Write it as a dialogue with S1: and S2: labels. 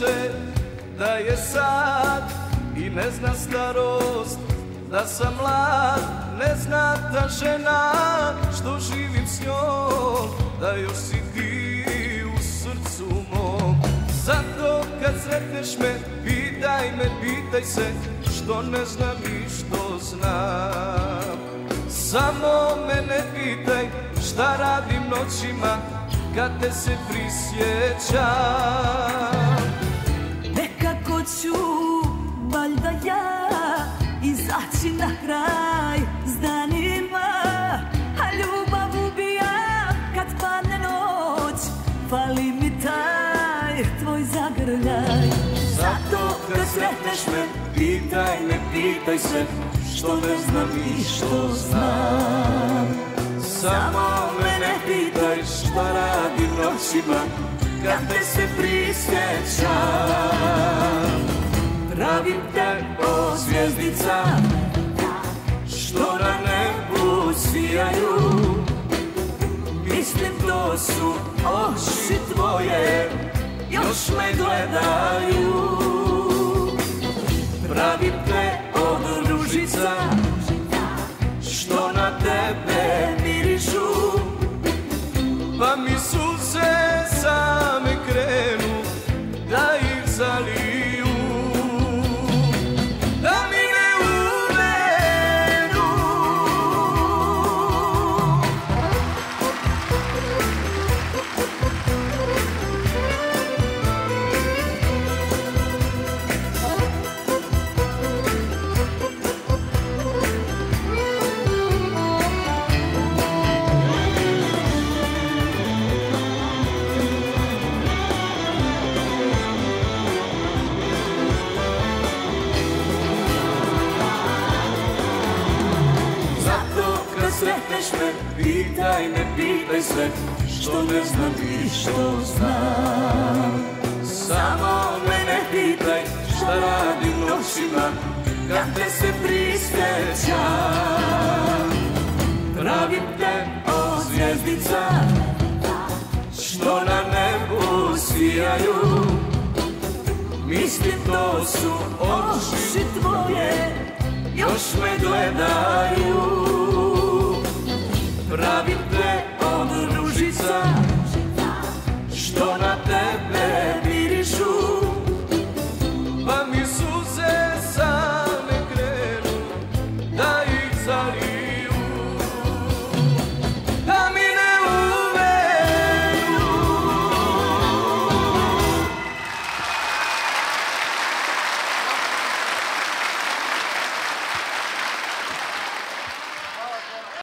S1: znajuće da je sad i ne zna starost da sam mlad, ne zna ta žena što živim s njom, da još si ti u srcu mom. Zato kad sretneš me, pitaj me, pitaj se, što ne znam i što znam. Samo me ne pitaj šta radim noćima, kad te se prisjećam.
S2: Taj tvoj zagrljaj.
S1: Zato kad sretneš me, pitaj me, pitaj se Što ne znam i što znam. Samo me ne pitaj šta radim noćima Kad te se prisjećam. Pravim te o zvijezdica to su oči tvoje Još me gledaju. Pravim te od ružica Što na tebe mirišu Pa mi suze sretneš me, pitaj me, pitaj sve Što ne znam i što znam. Samo me ne pitaj šta radim noćima Kad te se prisjećam Pravim te o zvijezdica Što na nebu svijaju Mislim to su Oči
S2: tvoje
S1: još me gledaju sun.